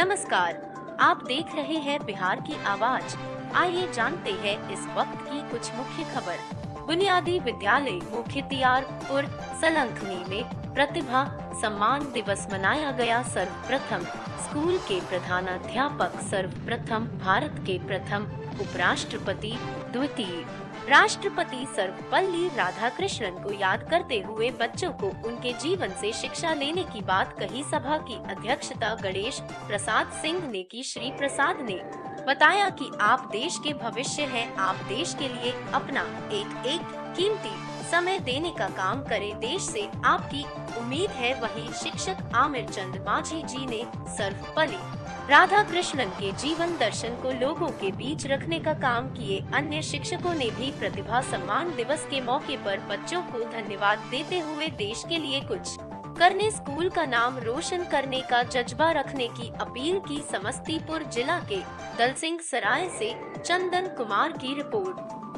नमस्कार, आप देख रहे हैं बिहार की आवाज़। आइए जानते हैं इस वक्त की कुछ मुख्य खबर। बुनियादी विद्यालय मुख्य मुखियारपुर सलंखनी में प्रतिभा सम्मान दिवस मनाया गया सर्वप्रथम। स्कूल के प्रधानाध्यापक सर्वप्रथम, भारत के प्रथम उपराष्ट्रपति द्वितीय। राष्ट्रपति सर्वपल्ली राधाकृष्णन को याद करते हुए बच्चों को उनके जीवन से शिक्षा लेने की बात कही सभा की अध्यक्षता गणेश प्रसाद सिंह ने की। श्री प्रसाद ने बताया कि आप देश के भविष्य हैं, आप देश के लिए अपना एक एक कीमती समय देने का काम करें। देश से आपकी उम्मीद है, वही शिक्षक आमिर चंद माझी जी ने सर्वपल्ली राधा कृष्णन के जीवन दर्शन को लोगों के बीच रखने का काम किए। अन्य शिक्षकों ने भी प्रतिभा सम्मान दिवस के मौके पर बच्चों को धन्यवाद देते हुए देश के लिए कुछ करने, स्कूल का नाम रोशन करने का जज्बा रखने की अपील की समस्तीपुर जिला के दलसिंह सराय से चंदन कुमार की रिपोर्ट।